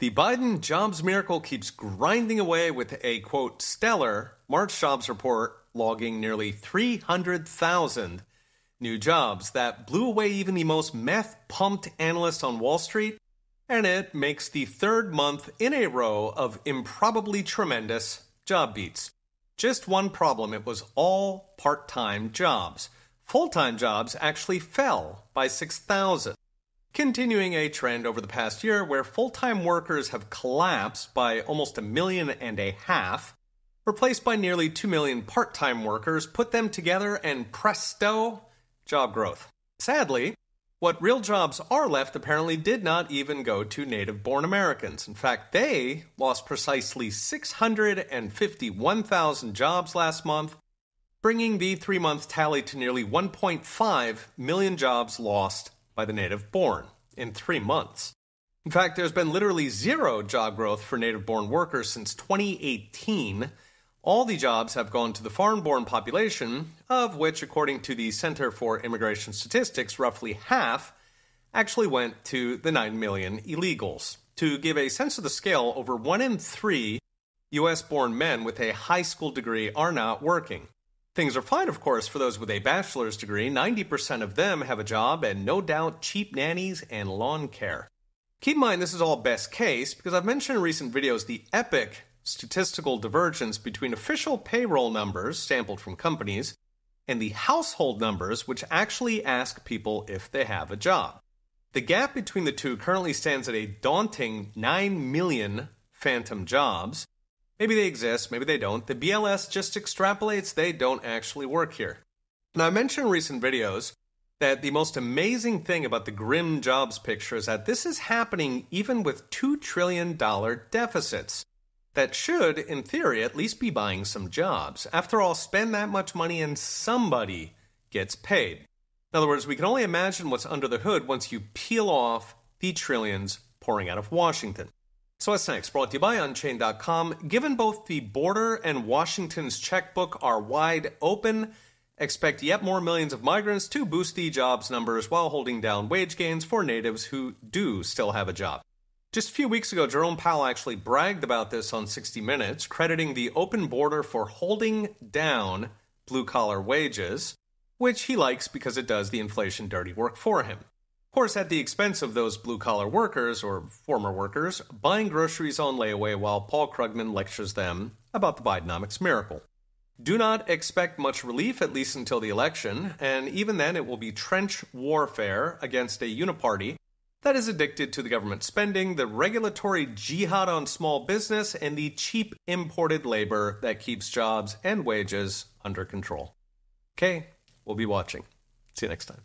The Biden jobs miracle keeps grinding away with a quote stellar March jobs report logging nearly 300,000 new jobs that blew away even the most meth pumped analysts on Wall Street, and it makes the third month in a row of improbably tremendous job beats. Just one problem it was all part time jobs. Full time jobs actually fell by 6,000 continuing a trend over the past year where full time workers have collapsed by almost a million and a half, replaced by nearly 2 million part time workers. Put them together, and presto, job growth. Sadly, what real jobs are left apparently did not even go to native born Americans. In fact, they lost precisely 651,000 jobs last month, bringing the three month tally to nearly 1.5 million jobs lost by the native born in three months. In fact, there's been literally zero job growth for native born workers since 2018. All the jobs have gone to the foreign born population, of which, according to the Center for Immigration Statistics, roughly half actually went to the 9 million illegals. To give a sense of the scale, over one in three US born men with a high school degree are not working. Things are fine, of course, for those with a bachelor's degree. 90% of them have a job and no doubt cheap nannies and lawn care. Keep in mind, this is all best case because I've mentioned in recent videos the epic statistical divergence between official payroll numbers sampled from companies and the household numbers, which actually ask people if they have a job. The gap between the two currently stands at a daunting 9 million phantom jobs, Maybe they exist, maybe they don't. The BLS just extrapolates they don't actually work here. Now, I mentioned in recent videos that the most amazing thing about the grim jobs picture is that this is happening even with $2 trillion deficits that should, in theory, at least be buying some jobs. After all, spend that much money and somebody gets paid. In other words, we can only imagine what's under the hood once you peel off the trillions pouring out of Washington. So what's next? Brought to you by Unchained.com. Given both the border and Washington's checkbook are wide open, expect yet more millions of migrants to boost the jobs numbers while holding down wage gains for natives who do still have a job. Just a few weeks ago, Jerome Powell actually bragged about this on 60 Minutes, crediting the open border for holding down blue collar wages, which he likes because it does the inflation dirty work for him. Of course, at the expense of those blue collar workers, or former workers, buying groceries on layaway while Paul Krugman lectures them about the Bidenomics miracle. Do not expect much relief, at least until the election, and even then it will be trench warfare against a uniparty that is addicted to the government spending, the regulatory jihad on small business, and the cheap imported labor that keeps jobs and wages under control. Okay, we'll be watching. See you next time.